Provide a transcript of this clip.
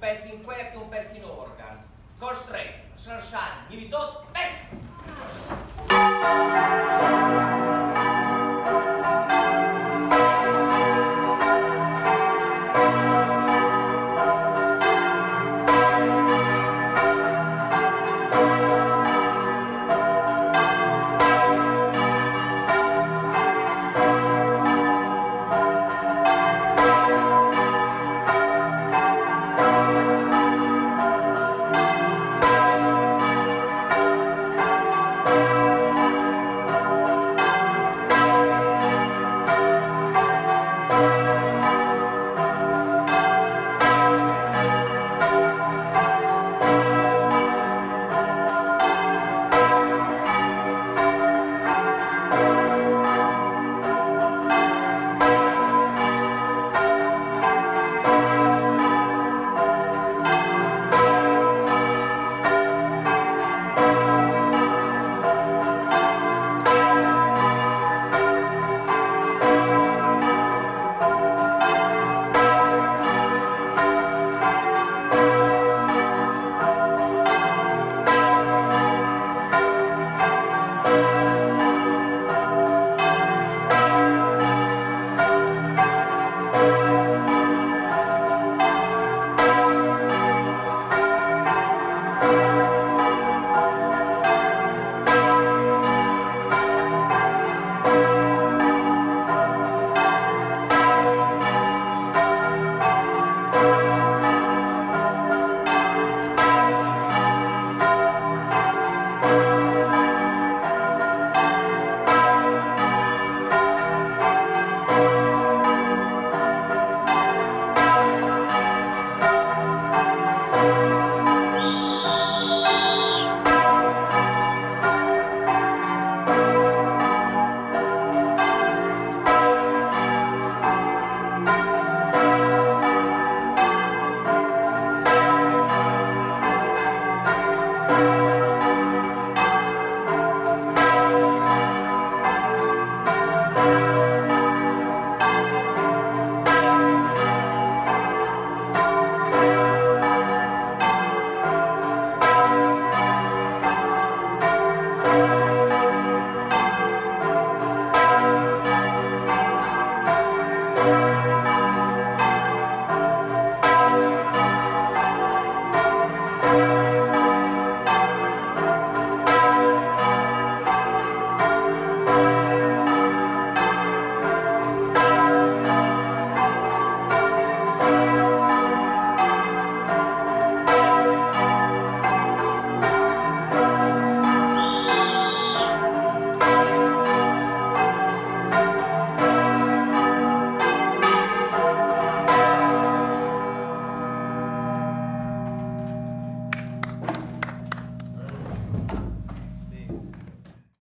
pezzo in cuerpo e un pezzo in organ. Col stretto, salsani, mi